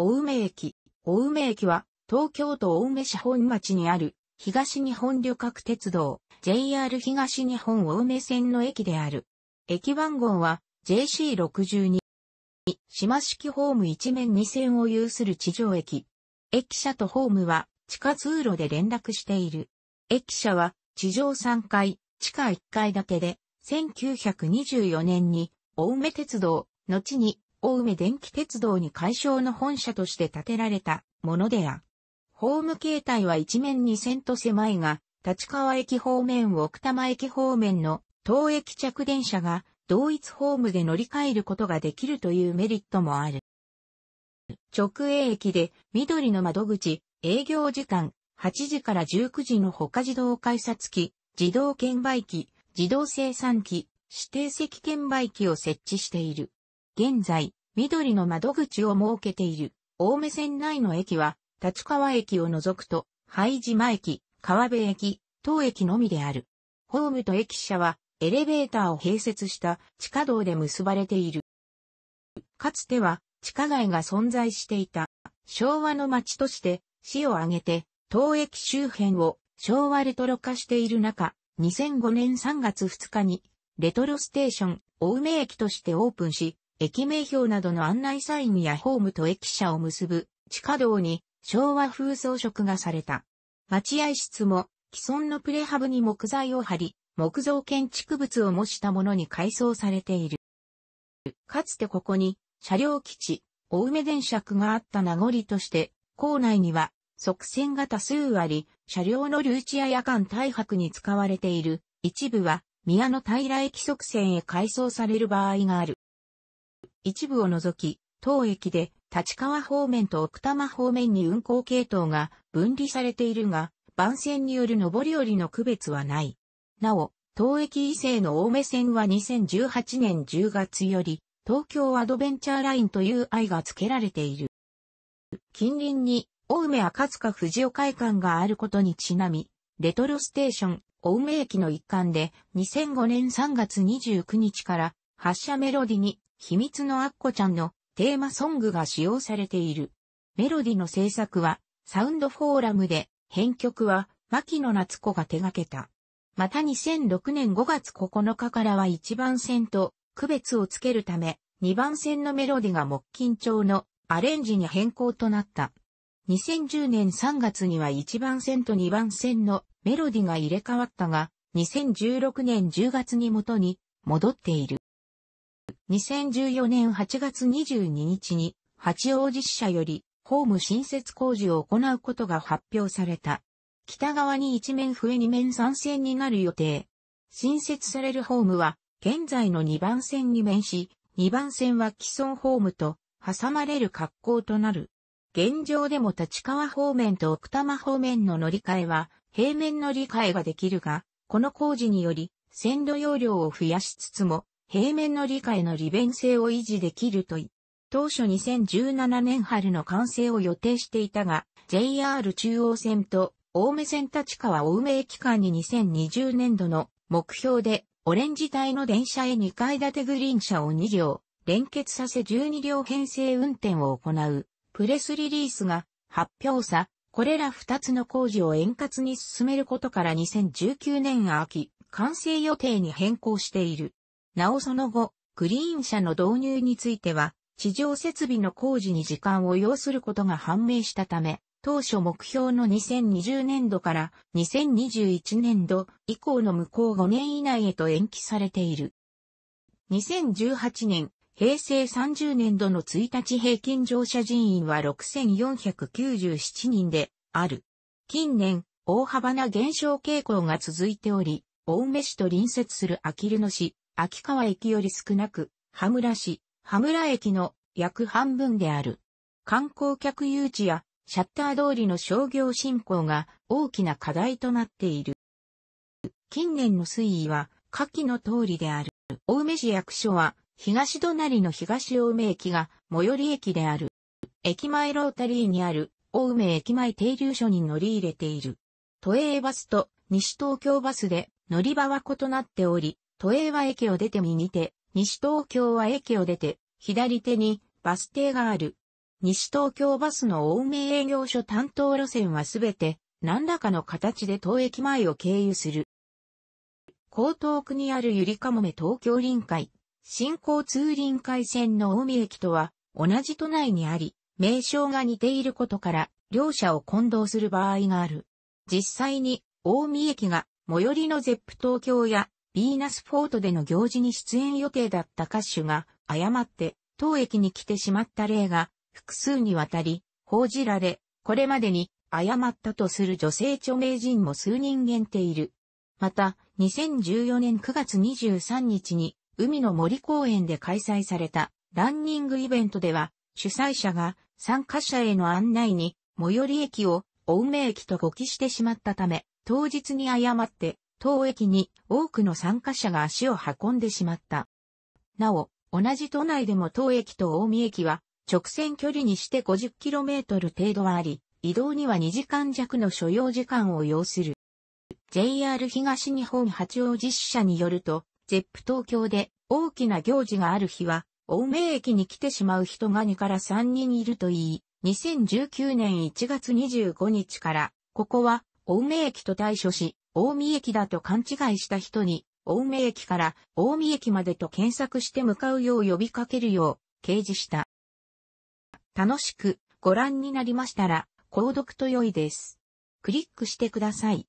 青梅駅。青梅駅は、東京都青梅市本町にある、東日本旅客鉄道、JR 東日本青梅線の駅である。駅番号は、JC62。島式ホーム一面二線を有する地上駅。駅舎とホームは、地下通路で連絡している。駅舎は、地上3階、地下1階建てで、1924年に、青梅鉄道、後に、青梅電気鉄道に解消の本社として建てられたものであ。ホーム形態は一面二線と狭いが、立川駅方面奥多摩駅方面の東駅着電車が同一ホームで乗り換えることができるというメリットもある。直営駅で緑の窓口、営業時間8時から19時の他自動改札機、自動券売機、自動生産機、指定席券売機を設置している。現在、緑の窓口を設けている、青梅線内の駅は、立川駅を除くと、拝島駅、川辺駅、当駅のみである。ホームと駅舎は、エレベーターを併設した地下道で結ばれている。かつては、地下街が存在していた、昭和の街として、市を挙げて、当駅周辺を昭和レトロ化している中、2005年3月2日に、レトロステーション、青梅駅としてオープンし、駅名標などの案内サインやホームと駅舎を結ぶ地下道に昭和風装飾がされた。待合室も既存のプレハブに木材を張り、木造建築物を模したものに改装されている。かつてここに車両基地、青梅電車区があった名残として、構内には側線が多数あり、車両のルーチや夜間大泊に使われている。一部は宮の平駅側線へ改装される場合がある。一部を除き、当駅で立川方面と奥多摩方面に運行系統が分離されているが、番線による上り下りの区別はない。なお、当駅以西の青梅線は2018年10月より、東京アドベンチャーラインという愛が付けられている。近隣に、青梅赤塚藤岡会館があることにちなみ、レトロステーション、青梅駅の一環で、2005年3月29日から発車メロディに秘密のアッコちゃんのテーマソングが使用されている。メロディの制作はサウンドフォーラムで、編曲は牧野夏子が手掛けた。また2006年5月9日からは1番線と区別をつけるため、2番線のメロディが木金調のアレンジに変更となった。2010年3月には1番線と2番線のメロディが入れ替わったが、2016年10月に元に戻っている。2014年8月22日に八王子支社よりホーム新設工事を行うことが発表された。北側に一面笛二面三線になる予定。新設されるホームは現在の2番線に面し、2番線は既存ホームと挟まれる格好となる。現状でも立川方面と奥多摩方面の乗り換えは平面乗り換えができるが、この工事により線路容量を増やしつつも平面の理解の利便性を維持できるとい、当初2017年春の完成を予定していたが、JR 中央線と青梅線立川青梅駅間に2020年度の目標で、オレンジ帯の電車へ2階建てグリーン車を2両、連結させ12両編成運転を行う、プレスリリースが発表さ、これら2つの工事を円滑に進めることから2019年秋、完成予定に変更している。なおその後、グリーン車の導入については、地上設備の工事に時間を要することが判明したため、当初目標の2020年度から2021年度以降の向こう5年以内へと延期されている。2018年、平成30年度の1日平均乗車人員は6497人である。近年、大幅な減少傾向が続いており、青梅市と隣接するあきる野市、秋川駅より少なく、羽村市、羽村駅の約半分である。観光客誘致やシャッター通りの商業振興が大きな課題となっている。近年の推移は下記の通りである。青梅市役所は東隣の東青梅駅が最寄り駅である。駅前ロータリーにある青梅駅前停留所に乗り入れている。都営バスと西東京バスで乗り場は異なっており、都営は駅を出て右手、西東京は駅を出て、左手にバス停がある。西東京バスの青梅営業所担当路線はすべて何らかの形で当駅前を経由する。江東区にあるゆりかもめ東京臨海、新交通臨海線の青梅駅とは同じ都内にあり、名称が似ていることから両者を混同する場合がある。実際に、大見駅が最寄りのゼップ東京やビーナスフォートでの行事に出演予定だった歌手が誤って当駅に来てしまった例が複数にわたり報じられ、これまでに誤ったとする女性著名人も数人限定いる。また、2014年9月23日に海の森公園で開催されたランニングイベントでは主催者が参加者への案内に最寄り駅を青梅駅と誤記してしまったため、当日に誤って当駅に多くの参加者が足を運んでしまった。なお、同じ都内でも当駅と大見駅は直線距離にして 50km 程度はあり、移動には2時間弱の所要時間を要する。JR 東日本八王子支社によると、ゼップ東京で大きな行事がある日は、青梅駅に来てしまう人が2から3人いるといい、2019年1月25日から、ここは青梅駅と対処し、大見駅だと勘違いした人に、青梅駅から大見駅までと検索して向かうよう呼びかけるよう掲示した。楽しくご覧になりましたら、購読と良いです。クリックしてください。